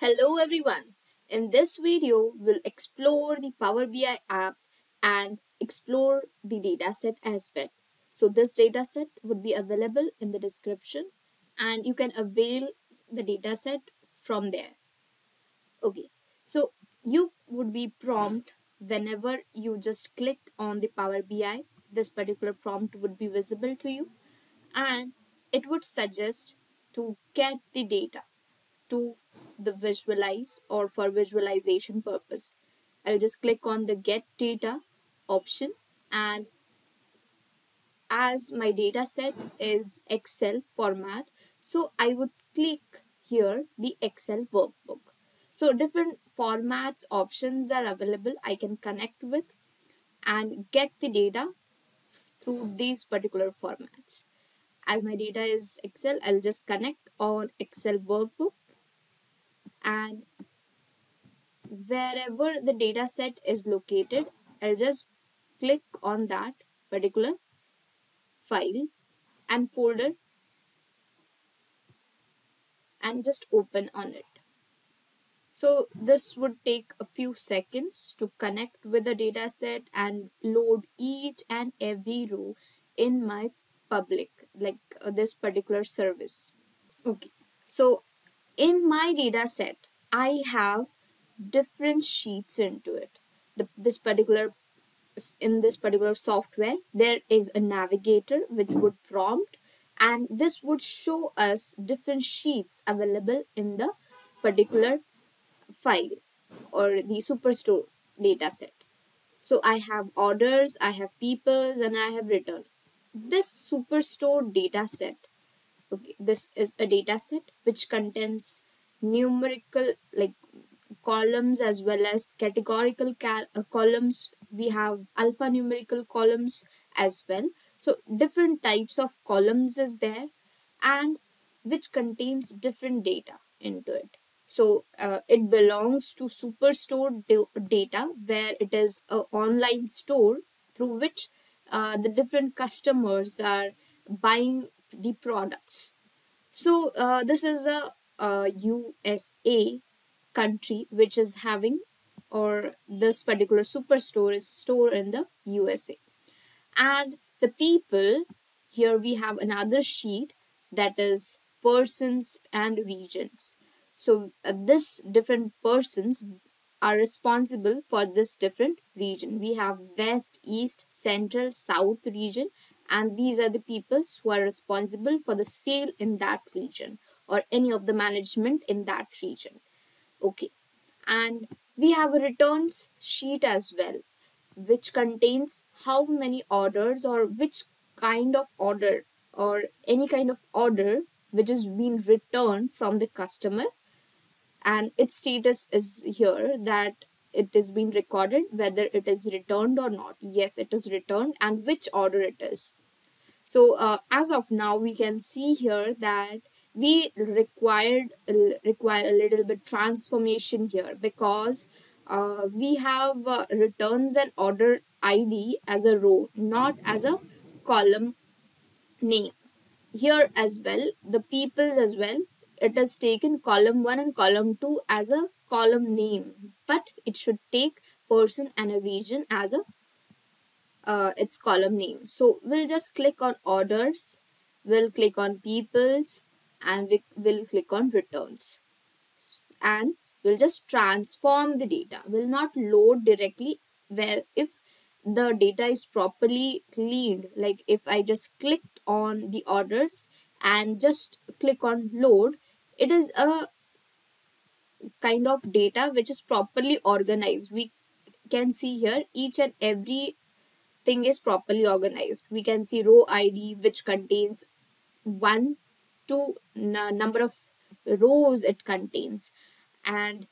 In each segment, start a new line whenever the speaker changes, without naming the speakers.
Hello everyone. In this video, we'll explore the Power BI app and explore the dataset as well. So this dataset would be available in the description and you can avail the dataset from there. Okay, so you would be prompt whenever you just click on the Power BI, this particular prompt would be visible to you and it would suggest to get the data to the visualize or for visualization purpose. I'll just click on the get data option and as my data set is Excel format, so I would click here the Excel workbook. So different formats options are available I can connect with and get the data through these particular formats. As my data is Excel, I'll just connect on Excel workbook and wherever the data set is located I'll just click on that particular file and folder and just open on it. So this would take a few seconds to connect with the data set and load each and every row in my public like uh, this particular service. Okay. So in my data set, I have different sheets into it. The, this particular in this particular software, there is a navigator which would prompt and this would show us different sheets available in the particular file or the superstore data set. So I have orders, I have peoples and I have return. This superstore data set okay this is a data set which contains numerical like columns as well as categorical cal uh, columns. We have alphanumerical columns as well. So different types of columns is there and which contains different data into it. So uh, it belongs to superstore data where it is an online store through which uh, the different customers are buying the products. So uh, this is a, USA country which is having or this particular superstore is store in the USA. And the people, here we have another sheet that is persons and regions. So uh, this different persons are responsible for this different region. We have west, east, central, south region and these are the peoples who are responsible for the sale in that region or any of the management in that region. Okay. And we have a returns sheet as well which contains how many orders or which kind of order or any kind of order which is being returned from the customer. And its status is here that it is being recorded whether it is returned or not. Yes it is returned and which order it is. So uh, as of now we can see here that we required require a little bit transformation here because uh, we have uh, returns and order id as a row not as a column name. Here as well the peoples as well it has taken column 1 and column 2 as a column name but it should take person and a region as a uh, its column name. So we'll just click on orders we'll click on peoples and we will click on returns. And we'll just transform the data. We'll not load directly where if the data is properly cleaned. Like if i just clicked on the orders and just click on load it is a kind of data which is properly organized. We can see here each and every thing is properly organized. We can see row id which contains one to number of rows it contains. And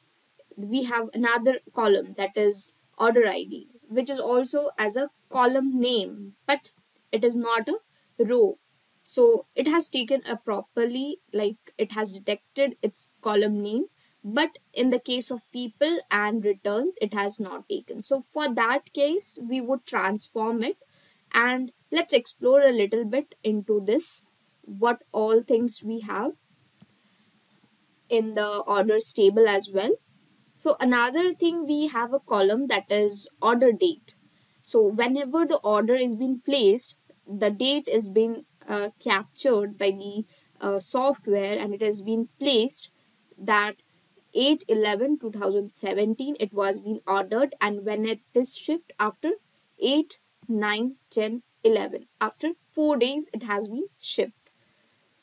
we have another column that is order id which is also as a column name but it is not a row. So it has taken a properly like it has detected its column name but in the case of people and returns it has not taken. So for that case we would transform it. And let's explore a little bit into this what all things we have in the orders table as well. So another thing we have a column that is order date. So whenever the order is being placed the date is being uh, captured by the uh, software and it has been placed that 8 11 2017 it was being ordered and when it is shipped after 8 9 10 11 after 4 days it has been shipped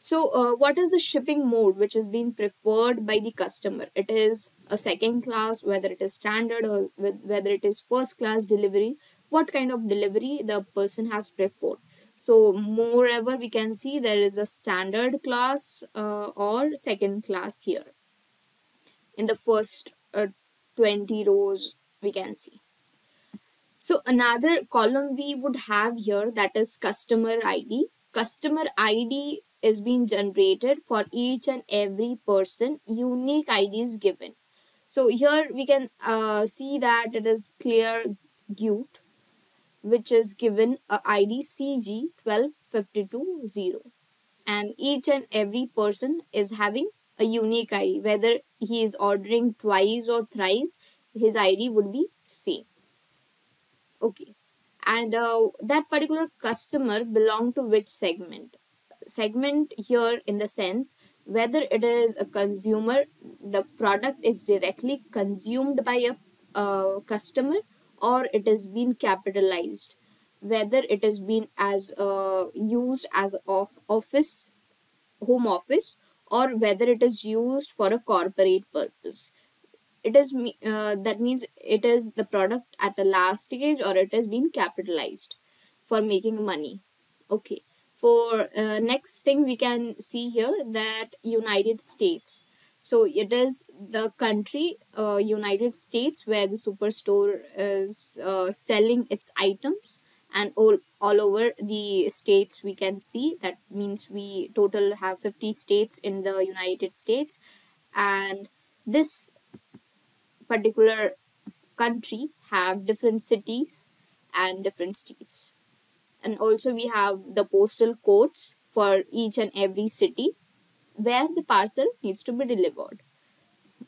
so, uh, what is the shipping mode which is being preferred by the customer? It is a second class, whether it is standard or whether it is first class delivery. What kind of delivery the person has preferred? So, moreover, we can see there is a standard class uh, or second class here. In the first uh, 20 rows, we can see. So, another column we would have here that is customer ID. Customer ID is being generated for each and every person unique id is given so here we can uh, see that it is Claire Gute which is given a id cg 12520 and each and every person is having a unique id whether he is ordering twice or thrice his id would be same. Okay. And uh, that particular customer belong to which segment? Segment here in the sense whether it is a consumer the product is directly consumed by a uh, customer or it has been capitalized. Whether it has been as uh, used as of office home office or whether it is used for a corporate purpose. It is uh, that means it is the product at the last stage or it is being capitalized for making money. Okay. For uh, next thing we can see here that united states. So it is the country uh, united states where the superstore is uh, selling its items and all, all over the states we can see. That means we total have 50 states in the united states. And this particular country have different cities and different states. And also we have the postal codes for each and every city where the parcel needs to be delivered.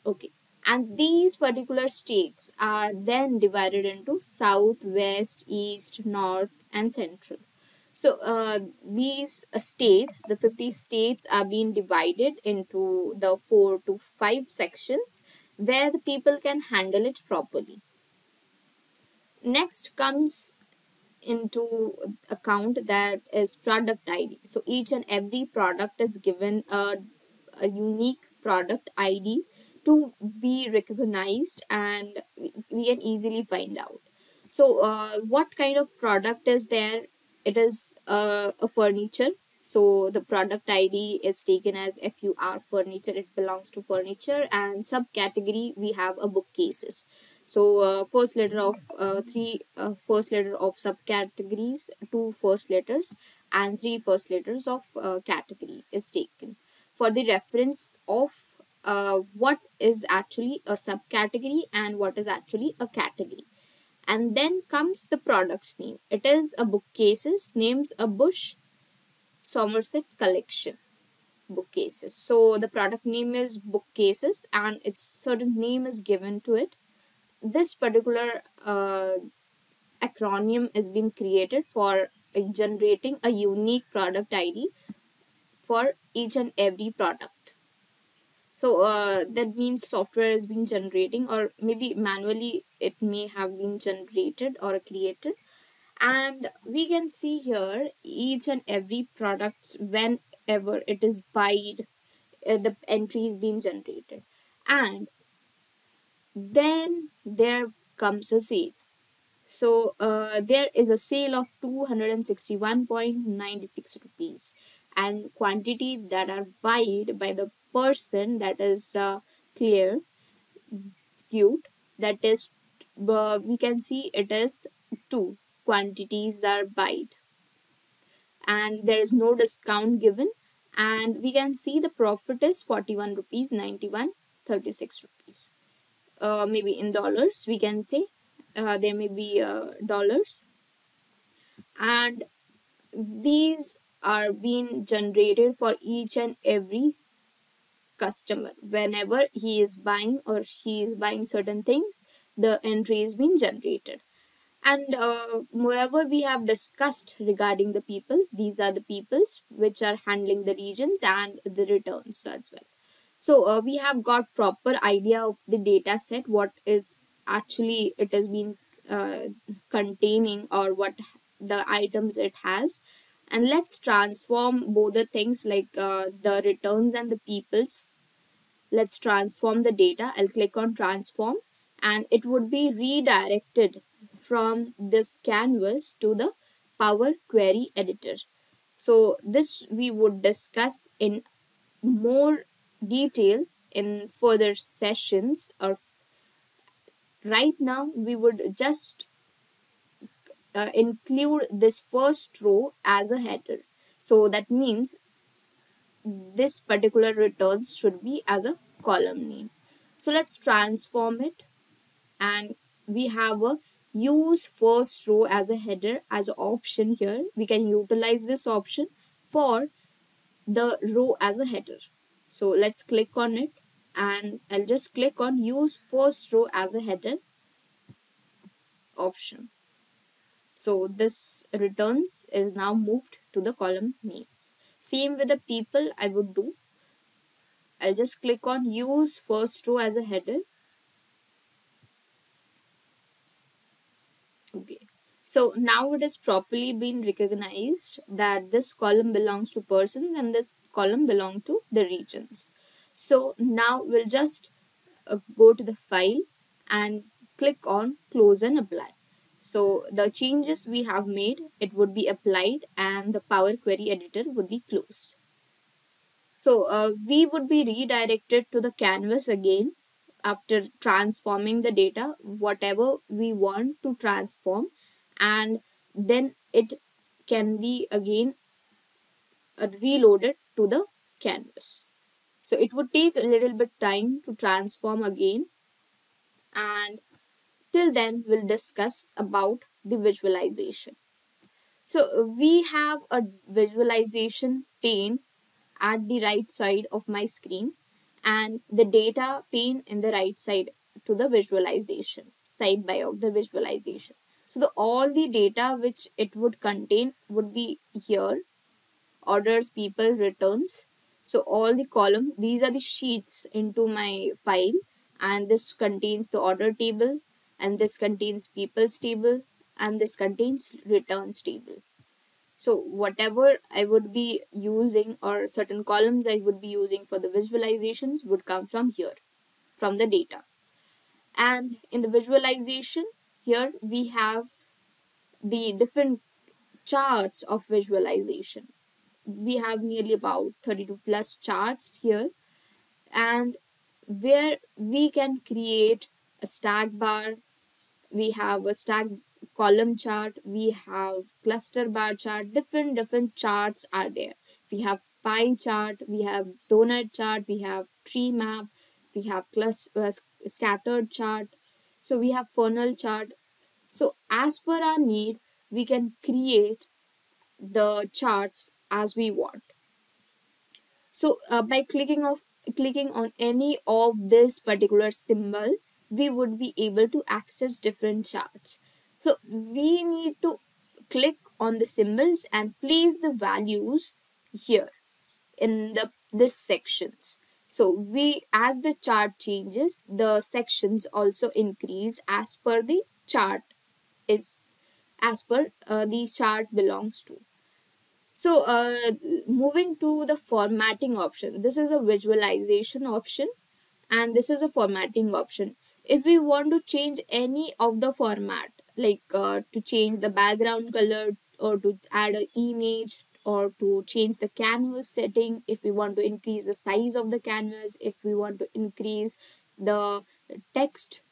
Okay. And these particular states are then divided into south west east north and central. So uh, these uh, states the 50 states are being divided into the four to five sections where the people can handle it properly. Next comes into account that is product id so each and every product is given a, a unique product id to be recognized and we can easily find out so uh, what kind of product is there? It is uh, a furniture. So the product id is taken as fur furniture. It belongs to furniture. And subcategory we have a bookcases. So uh, first letter of uh, three uh, first letter of subcategories two first letters and three first letters of uh, category is taken. For the reference of uh, what is actually a subcategory and what is actually a category and then comes the product's name. It is a bookcases names a bush somerset collection bookcases. So the product name is bookcases and its certain name is given to it. This particular uh, acronym is being created for generating a unique product ID for each and every product. So uh, that means software has been generating or maybe manually it may have been generated or created. And we can see here each and every products whenever it is buyed uh, the entry is being generated. And then there comes a sale. So uh, there is a sale of 261.96 rupees. And quantity that are buyed by the person that is uh, Claire Gute that is uh, we can see it is two. Quantities are buyed and there is no discount given. And we can see the profit is 41 rupees 91 36 rupees. Uh, maybe in dollars we can say uh, there may be uh, dollars. And these are being generated for each and every customer. Whenever he is buying or she is buying certain things the entry is being generated. And uh, moreover we have discussed regarding the peoples. These are the peoples which are handling the regions and the returns as well. So uh, we have got proper idea of the data set what is actually it has been uh, containing or what the items it has and let's transform both the things like uh, the returns and the peoples. Let's transform the data. I'll click on transform. And it would be redirected from this canvas to the power query editor. So this we would discuss in more detail in further sessions or right now we would just uh, include this first row as a header. So that means this particular returns should be as a column name. So let's transform it. And we have a use first row as a header as an option here. We can utilize this option for the row as a header. So let's click on it. And I'll just click on use first row as a header option. So this returns is now moved to the column names. Same with the people I would do. I'll just click on use first row as a header. Okay. So now it has properly been recognized that this column belongs to persons and this column belong to the regions. So now we'll just uh, go to the file and click on close and apply. So the changes we have made, it would be applied and the Power Query editor would be closed. So uh, we would be redirected to the canvas again after transforming the data, whatever we want to transform and then it can be again uh, reloaded to the canvas. So it would take a little bit time to transform again and till then we'll discuss about the visualization. So we have a visualization pane at the right side of my screen and the data pane in the right side to the visualization side by of the visualization. So the all the data which it would contain would be here orders, people, returns. So all the column, these are the sheets into my file and this contains the order table and this contains people's table and this contains returns table. So whatever I would be using or certain columns I would be using for the visualizations would come from here, from the data. And in the visualization, here we have the different charts of visualization we have nearly about 32 plus charts here and where we can create a stack bar we have a stack column chart we have cluster bar chart different different charts are there. We have pie chart we have donut chart we have tree map we have cluster uh, scattered chart. So we have funnel chart. So as per our need we can create the charts as we want. So uh, by clicking of clicking on any of this particular symbol, we would be able to access different charts. So we need to click on the symbols and place the values here in the this sections. So we as the chart changes, the sections also increase as per the chart is as per uh, the chart belongs to. So uh, moving to the formatting option, this is a visualization option and this is a formatting option. If we want to change any of the format, like uh, to change the background color or to add an image or to change the canvas setting, if we want to increase the size of the canvas, if we want to increase the text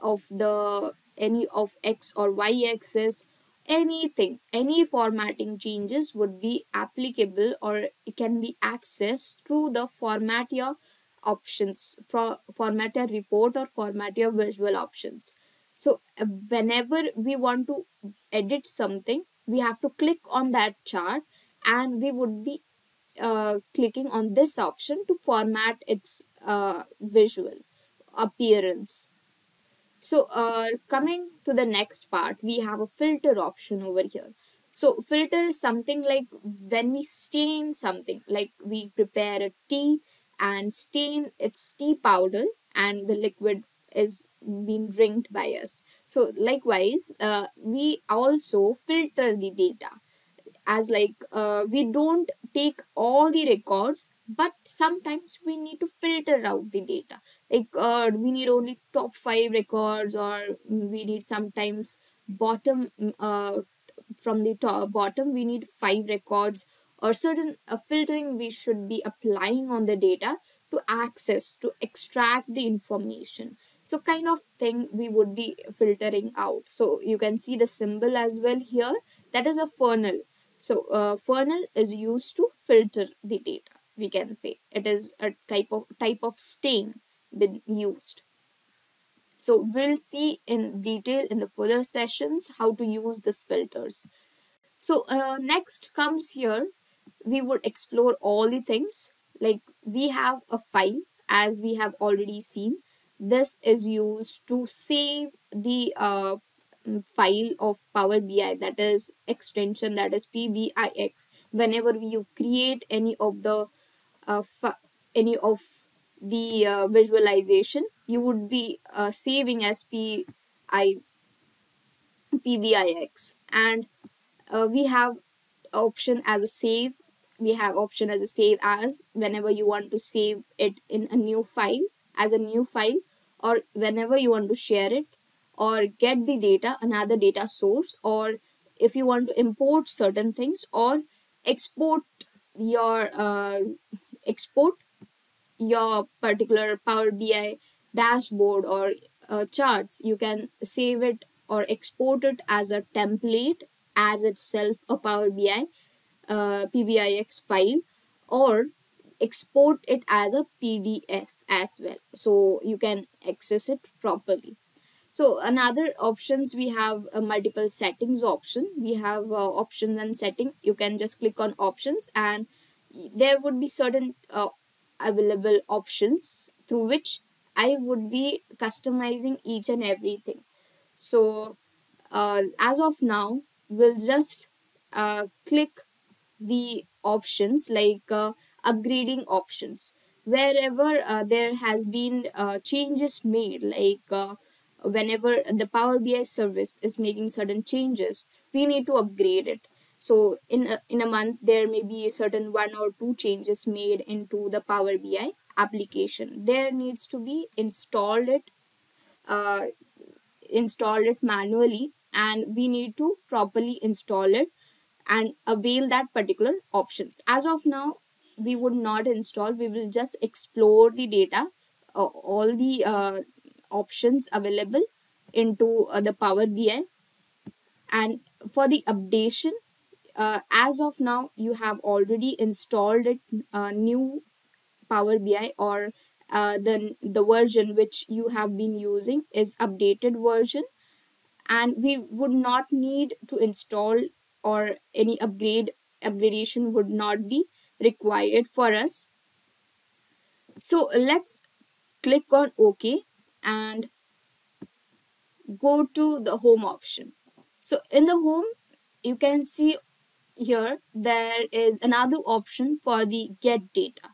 of the any of x or y axis anything any formatting changes would be applicable or it can be accessed through the format your options for format your report or format your visual options. So uh, whenever we want to edit something we have to click on that chart and we would be uh, clicking on this option to format its uh, visual appearance. So uh, coming to the next part we have a filter option over here. So filter is something like when we stain something like we prepare a tea and stain its tea powder and the liquid is being drinked by us. So likewise uh, we also filter the data. As like uh, we don't take all the records but sometimes we need to filter out the data. Like uh, we need only top five records or we need sometimes bottom uh, from the top bottom we need five records or certain uh, filtering we should be applying on the data to access to extract the information so kind of thing we would be filtering out so you can see the symbol as well here that is a funnel so uh, funnel is used to filter the data. We can say it is a type of type of stain been used. So we'll see in detail in the further sessions how to use these filters. So uh, next comes here, we would explore all the things. Like we have a file as we have already seen. This is used to save the uh, Mm, file of Power BI that is extension that is PBIX whenever you create any of the uh, any of the uh, visualization you would be uh, saving as PI PBIX and uh, we have option as a save. We have option as a save as whenever you want to save it in a new file as a new file or whenever you want to share it or get the data another data source or if you want to import certain things or export your uh, export your particular power bi dashboard or uh, charts. You can save it or export it as a template as itself a power bi uh, pbix file or export it as a pdf as well so you can access it properly so another options we have a multiple settings option. We have uh, options and setting. You can just click on options and there would be certain uh, available options through which I would be customizing each and everything. So uh, as of now, we'll just uh, click the options like uh, upgrading options wherever uh, there has been uh, changes made like uh, whenever the Power BI service is making certain changes, we need to upgrade it. So in a, in a month, there may be a certain one or two changes made into the Power BI application. There needs to be installed it, uh, install it manually, and we need to properly install it and avail that particular options. As of now, we would not install. We will just explore the data, uh, all the uh, options available into uh, the Power BI. And for the updation, uh, as of now, you have already installed it uh, new Power BI or uh, the, the version which you have been using is updated version and we would not need to install or any upgrade upgradation would not be required for us so let's click on ok and go to the home option. So in the home, you can see here there is another option for the get data.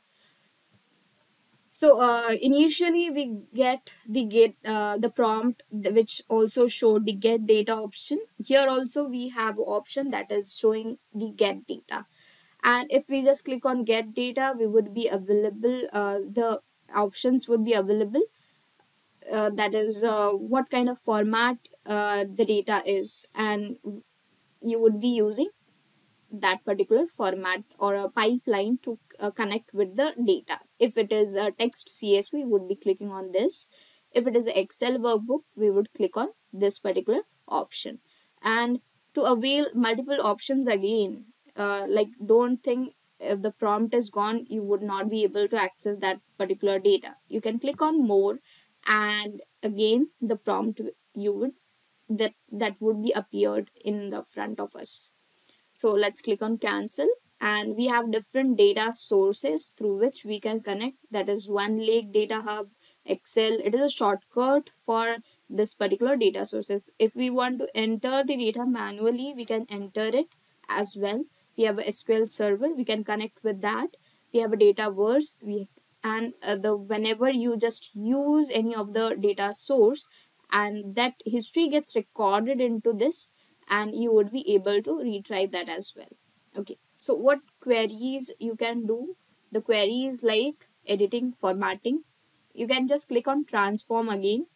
So uh, initially we get the get uh, the prompt which also showed the get data option. Here also we have option that is showing the get data. And if we just click on get data, we would be available, uh, the options would be available uh, that is uh, what kind of format uh, the data is and you would be using that particular format or a pipeline to uh, connect with the data. If it is a text CSV, we would be clicking on this. If it is Excel workbook, we would click on this particular option. And to avail multiple options again, uh, like don't think if the prompt is gone, you would not be able to access that particular data. You can click on more and again the prompt you would that that would be appeared in the front of us so let's click on cancel. And we have different data sources through which we can connect. That is OneLake data hub excel. It is a shortcut for this particular data sources. If we want to enter the data manually we can enter it as well. We have a sql server. We can connect with that. We have a dataverse we and uh, the whenever you just use any of the data source and that history gets recorded into this and you would be able to retrieve that as well. Okay. So what queries you can do? The queries like editing formatting. You can just click on transform again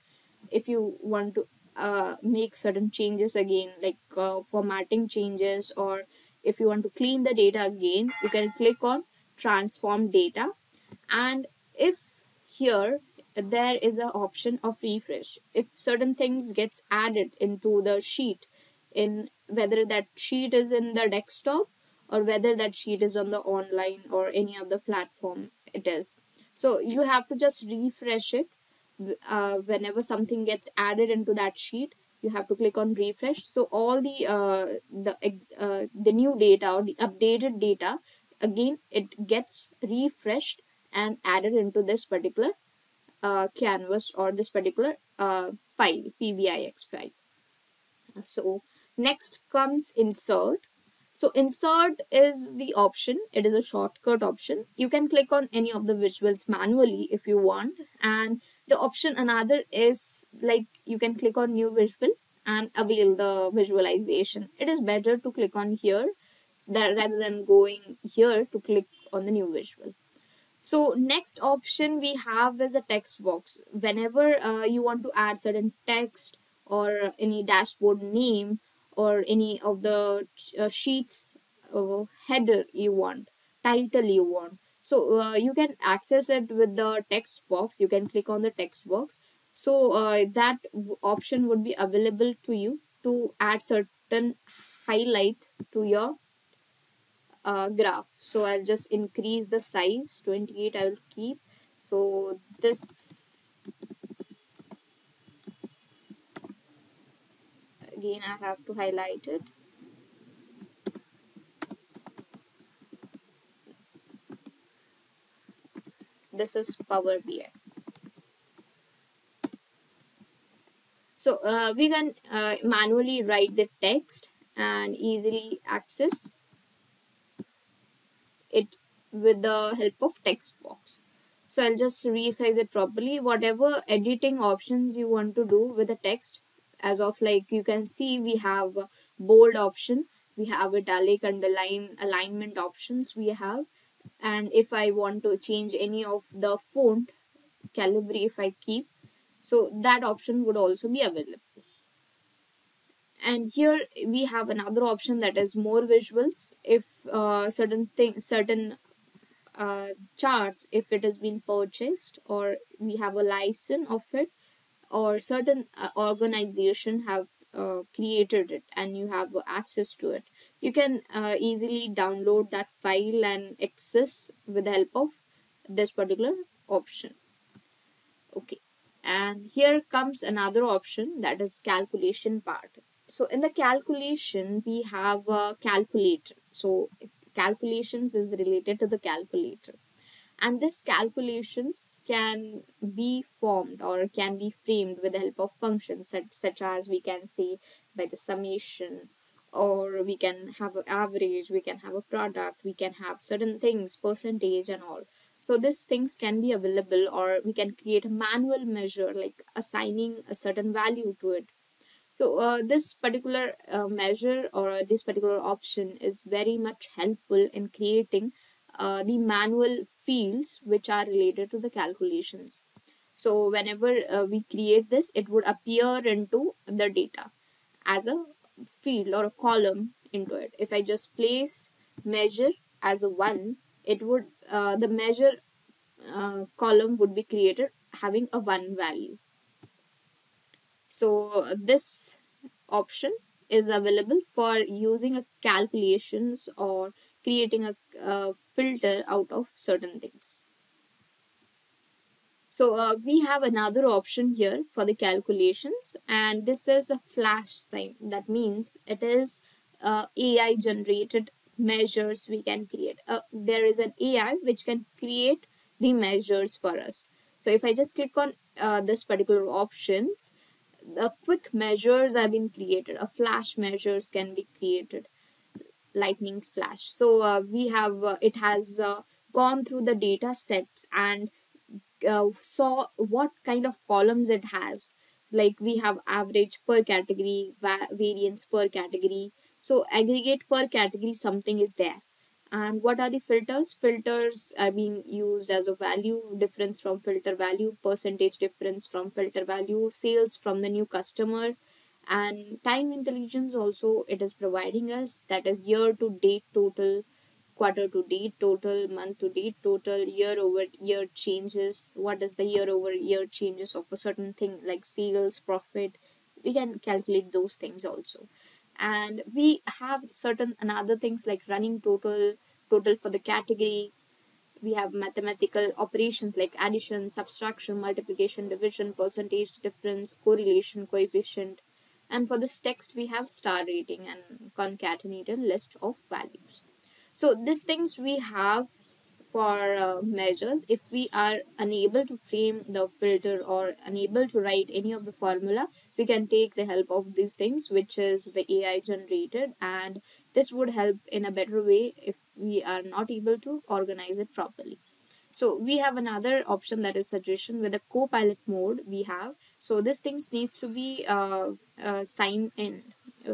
if you want to uh, make certain changes again like uh, formatting changes or if you want to clean the data again you can click on transform data. And if here there is an option of refresh if certain things gets added into the sheet in whether that sheet is in the desktop or whether that sheet is on the online or any of the platform it is. So you have to just refresh it uh, whenever something gets added into that sheet you have to click on refresh. So all the uh, the uh, the new data or the updated data again it gets refreshed and added into this particular uh, canvas or this particular uh, file pbix file. So next comes insert so insert is the option. It is a shortcut option. You can click on any of the visuals manually if you want. And the option another is like you can click on new visual and avail the visualization. It is better to click on here that rather than going here to click on the new visual. So next option we have is a text box. Whenever uh, you want to add certain text or any dashboard name or any of the uh, sheets uh, header you want title you want. So uh, you can access it with the text box. You can click on the text box. So uh, that option would be available to you to add certain highlight to your uh, graph. So i'll just increase the size. 28 i will keep. So this again I have to highlight it. This is Power BI so uh, we can uh, manually write the text and easily access it with the help of text box. So I'll just resize it properly. Whatever editing options you want to do with the text as of like you can see we have bold option we have italic underline alignment options we have and if I want to change any of the font Calibri if I keep so that option would also be available. And here we have another option that is more visuals. If uh, certain thing certain uh, charts if it has been purchased or we have a license of it or certain uh, organization have uh, created it and you have access to it. You can uh, easily download that file and access with the help of this particular option. Okay. And here comes another option that is calculation part. So in the calculation we have a calculator. So calculations is related to the calculator and these calculations can be formed or can be framed with the help of functions such as we can say by the summation or we can have an average we can have a product we can have certain things percentage and all. So these things can be available or we can create a manual measure like assigning a certain value to it. So uh, this particular uh, measure or this particular option is very much helpful in creating uh, the manual fields which are related to the calculations. So whenever uh, we create this, it would appear into the data as a field or a column into it. If I just place measure as a one, it would uh, the measure uh, column would be created having a one value. So this option is available for using a calculations or creating a, a filter out of certain things. So uh, we have another option here for the calculations and this is a flash sign. That means it is uh, AI generated measures we can create uh, there is an ai which can create the measures for us so if i just click on uh, this particular options the quick measures have been created a flash measures can be created lightning flash. So uh, we have uh, it has uh, gone through the data sets and uh, saw what kind of columns it has. Like we have average per category va- variance per category. So aggregate per category something is there. And what are the filters? Filters are being used as a value difference from filter value percentage difference from filter value sales from the new customer and time intelligence also it is providing us that is year to date total quarter to date total month to date total year over year changes. What is the year over year changes of a certain thing like sales profit? We can calculate those things also. And we have certain another things like running total total for the category. We have mathematical operations like addition subtraction multiplication division percentage difference correlation coefficient and for this text we have star rating and concatenated list of values. So these things we have for uh, measures. If we are unable to frame the filter or unable to write any of the formula we can take the help of these things which is the ai generated. And this would help in a better way if we are not able to organize it properly. So we have another option that is suggestion. With the co-pilot mode we have so this things needs to be uh, uh, sign in.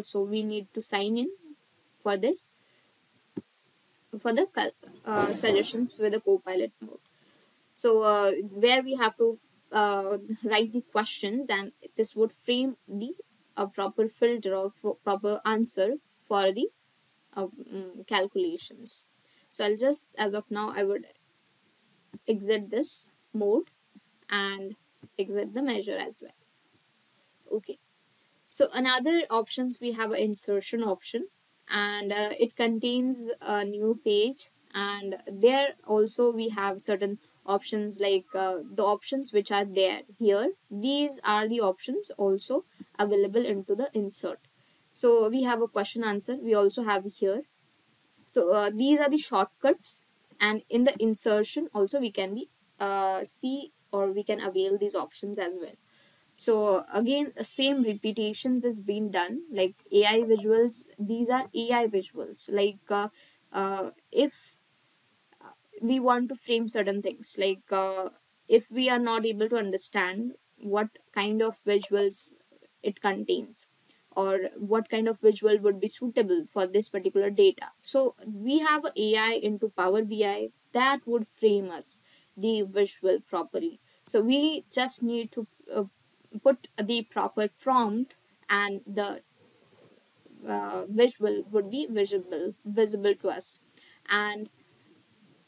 So we need to sign in for this for the uh, suggestions with the copilot mode. So uh, where we have to uh, write the questions and this would frame the uh, proper filter or proper answer for the um, calculations. So i'll just as of now i would exit this mode and exit the measure as well. Okay. So another options we have an insertion option and uh, it contains a new page and there also we have certain options like uh, the options which are there here. These are the options also available into the insert. So we have a question answer we also have here. So uh, these are the shortcuts and in the insertion also we can be uh, see or we can avail these options as well. So again same repetitions is being done. Like ai visuals these are ai visuals. Like uh, uh, if we want to frame certain things like uh, if we are not able to understand what kind of visuals it contains or what kind of visual would be suitable for this particular data. So we have ai into power bi that would frame us the visual properly. So we just need to uh, put the proper prompt and the uh, visual would be visible visible to us. And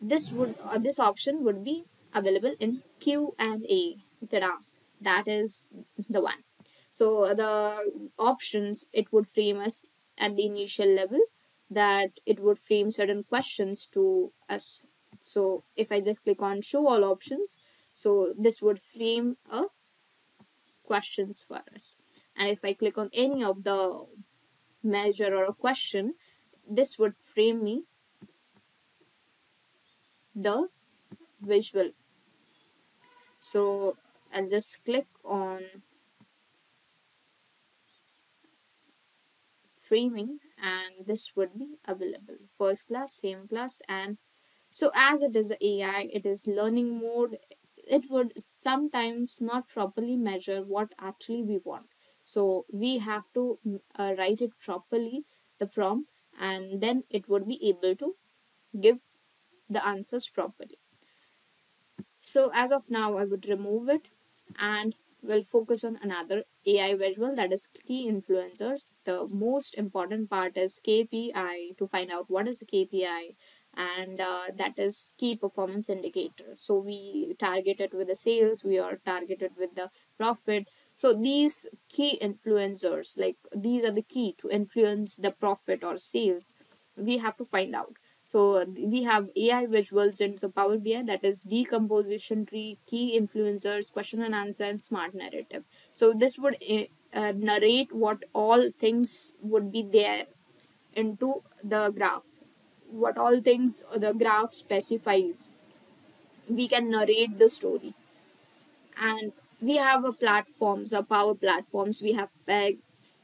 this would uh, this option would be available in q and a. Ta-da. that is the one. So the options it would frame us at the initial level that it would frame certain questions to us so if i just click on show all options so this would frame a questions for us. And if I click on any of the measure or a question, this would frame me the visual. So I'll just click on framing and this would be available first class same class and so as it is ai it is learning mode. It would sometimes not properly measure what actually we want. So we have to uh, write it properly the prompt and then it would be able to give the answers properly. So as of now i would remove it and we'll focus on another ai visual that is key influencers. The most important part is kpi to find out what is a kpi and uh, that is key performance indicator. So we targeted with the sales we are targeted with the profit. So these key influencers like these are the key to influence the profit or sales. We have to find out. So we have ai visuals into the power bi that is decomposition tree key influencers question and answer and smart narrative. So this would uh, narrate what all things would be there into the graph what all things the graph specifies we can narrate the story. And we have a platforms a power platforms. We have peg,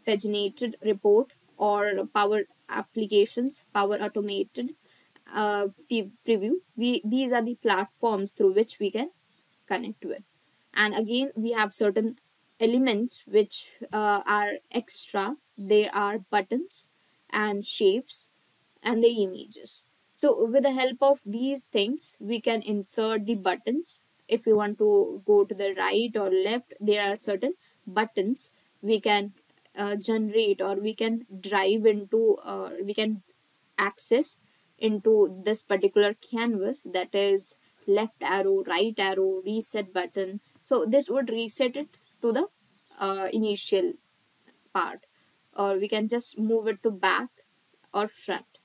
paginated report or power applications power automated uh, preview. We these are the platforms through which we can connect with. And again we have certain elements which uh, are extra. They are buttons and shapes and the images. So with the help of these things we can insert the buttons. If we want to go to the right or left there are certain buttons we can uh, generate or we can drive into uh, we can access into this particular canvas. That is left arrow right arrow reset button. So this would reset it to the uh, initial part. Or we can just move it to back or front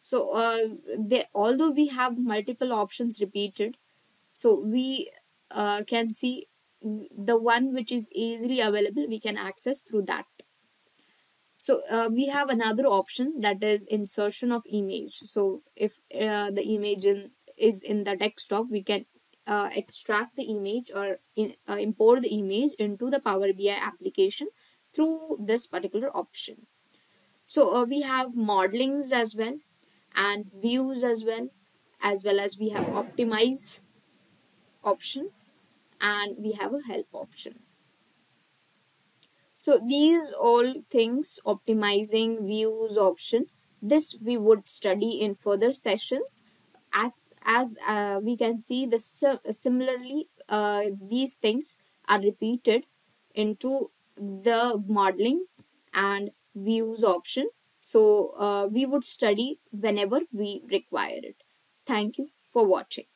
so uh, they, although we have multiple options repeated so we uh, can see the one which is easily available we can access through that. So uh, we have another option that is insertion of image. So if uh, the image in, is in the desktop we can uh, extract the image or in, uh, import the image into the power bi application through this particular option. So uh, we have modelings as well and views as well as well as we have optimize option and we have a help option. So these all things optimizing views option this we would study in further sessions. As as uh, we can see the similarly uh, these things are repeated into the modeling and views option so uh, we would study whenever we require it. Thank you for watching